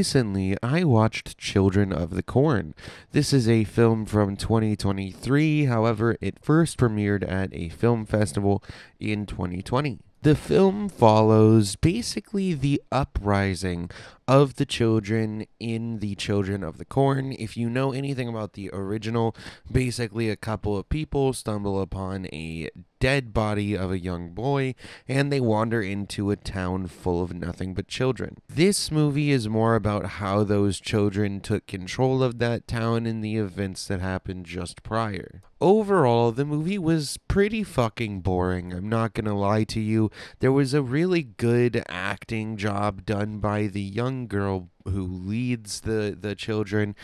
recently I watched Children of the Corn. This is a film from 2023, however, it first premiered at a film festival in 2020. The film follows basically the uprising of the children in the Children of the Corn. If you know anything about the original, basically a couple of people stumble upon a dead body of a young boy and they wander into a town full of nothing but children. This movie is more about how those children took control of that town and the events that happened just prior. Overall, the movie was pretty fucking boring. I'm not gonna lie to you. There was a really good acting job done by the young girl who leads the the children,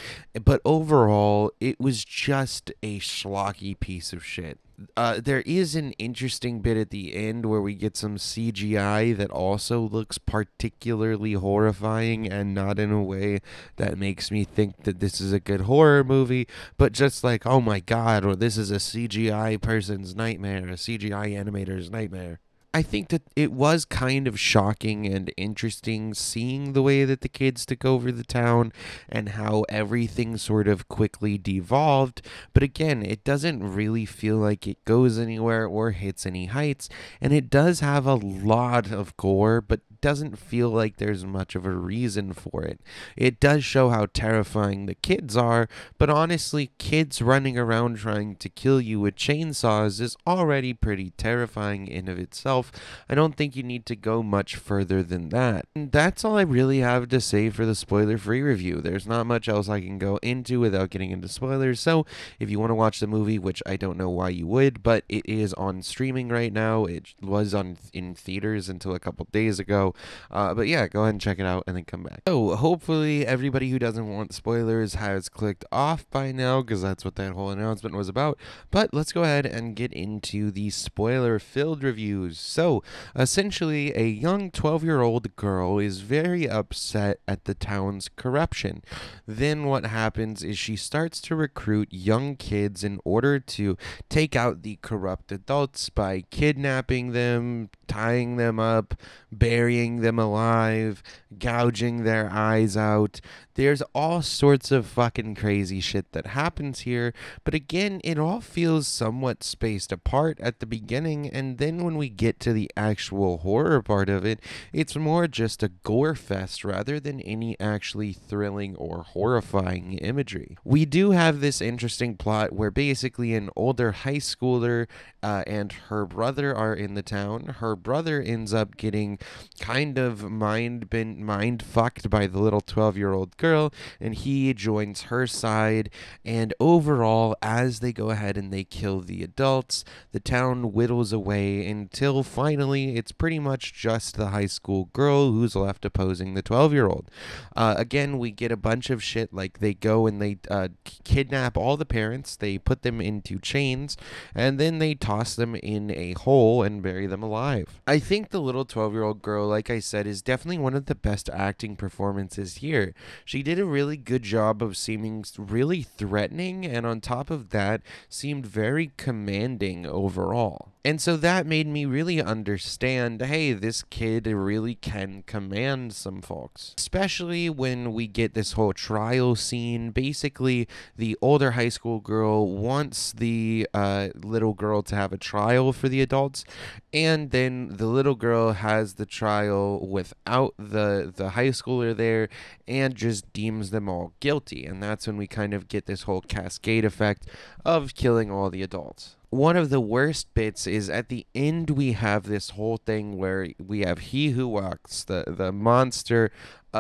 but overall, it was just a schlocky piece of shit. Uh, there is an interesting bit at the end where we get some CGI that also looks particularly horrifying and not in a way that makes me think that this is a good horror movie, but just like, oh my god, or this is a CGI person's nightmare, a CGI animator's nightmare. I think that it was kind of shocking and interesting seeing the way that the kids took over the town and how everything sort of quickly devolved. But again, it doesn't really feel like it goes anywhere or hits any heights. And it does have a lot of gore, but doesn't feel like there's much of a reason for it. It does show how terrifying the kids are, but honestly, kids running around trying to kill you with chainsaws is already pretty terrifying in of itself. I don't think you need to go much further than that. And that's all I really have to say for the spoiler-free review. There's not much else I can go into without getting into spoilers. So, if you want to watch the movie, which I don't know why you would, but it is on streaming right now. It was on in theaters until a couple days ago. Uh, but yeah, go ahead and check it out and then come back. So hopefully everybody who doesn't want spoilers has clicked off by now because that's what that whole announcement was about. But let's go ahead and get into the spoiler-filled reviews. So essentially, a young 12-year-old girl is very upset at the town's corruption. Then what happens is she starts to recruit young kids in order to take out the corrupt adults by kidnapping them, tying them up, burying them alive, gouging their eyes out. There's all sorts of fucking crazy shit that happens here, but again, it all feels somewhat spaced apart at the beginning, and then when we get to the actual horror part of it, it's more just a gore fest rather than any actually thrilling or horrifying imagery. We do have this interesting plot where basically an older high schooler uh, and her brother are in the town. Her brother ends up getting kind of mind been mind fucked by the little 12 year old girl and he joins her side. And overall as they go ahead and they kill the adults the town whittles away until finally it's pretty much just the high school girl who's left opposing the 12 year old uh, again we get a bunch of shit like they go and they uh, kidnap all the parents they put them into chains and then they toss them in a hole and bury them alive i think the little 12 year old girl like i said is definitely one of the best acting performances here. She did a really good job of seeming really threatening, and on top of that, seemed very commanding overall. And so that made me really understand hey, this kid really can command some folks. Especially when we get this whole trial scene. Basically, the older high school girl wants the uh, little girl to have a trial for the adults, and then the little girl has the trial without the, the high schooler there and just deems them all guilty. And that's when we kind of get this whole cascade effect of killing all the adults one of the worst bits is at the end we have this whole thing where we have he who walks the the monster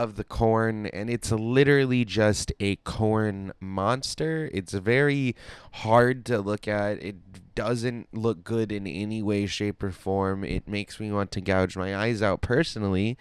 of the corn and it's literally just a corn monster it's very hard to look at it doesn't look good in any way, shape, or form. It makes me want to gouge my eyes out personally.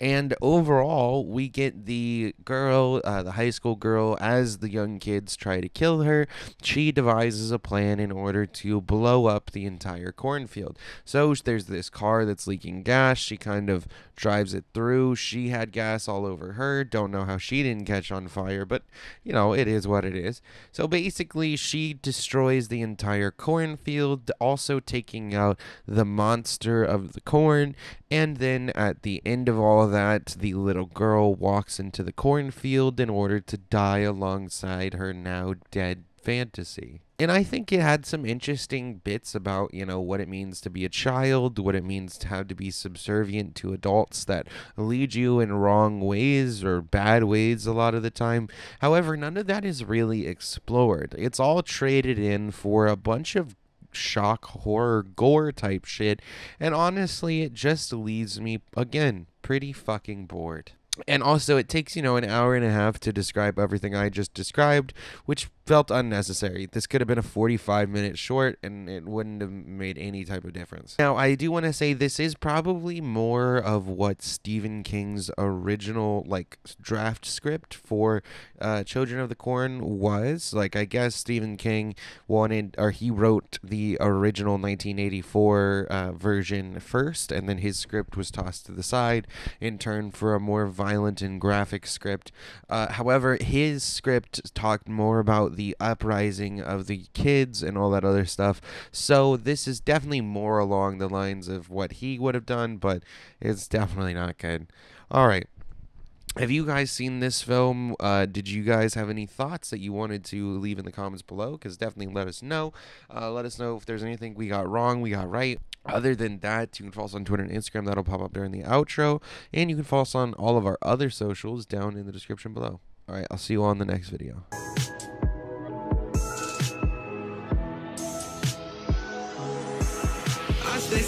And overall, we get the girl, uh, the high school girl, as the young kids try to kill her. She devises a plan in order to blow up the entire cornfield. So there's this car that's leaking gas. She kind of drives it through. She had gas all over her. Don't know how she didn't catch on fire, but you know, it is what it is. So basically, she destroys the entire cornfield, also taking out the monster of the corn. And then at the end of all that, the little girl walks into the cornfield in order to die alongside her now dead fantasy. And I think it had some interesting bits about, you know, what it means to be a child, what it means to have to be subservient to adults that lead you in wrong ways or bad ways a lot of the time. However, none of that is really explored. It's all traded in for a bunch of shock, horror, gore type shit. And honestly, it just leaves me, again, pretty fucking bored. And also, it takes, you know, an hour and a half to describe everything I just described, which felt unnecessary. This could have been a 45 minute short and it wouldn't have made any type of difference. Now, I do want to say this is probably more of what Stephen King's original, like, draft script for uh, Children of the Corn was. Like, I guess Stephen King wanted, or he wrote the original 1984 uh, version first, and then his script was tossed to the side in turn for a more violent and graphic script. Uh, however, his script talked more about the uprising of the kids and all that other stuff. So this is definitely more along the lines of what he would have done, but it's definitely not good. All right. Have you guys seen this film? Uh, did you guys have any thoughts that you wanted to leave in the comments below? Because definitely let us know. Uh, let us know if there's anything we got wrong, we got right. Other than that, you can follow us on Twitter and Instagram. That'll pop up during the outro. And you can follow us on all of our other socials down in the description below. All right, I'll see you on the next video. Stay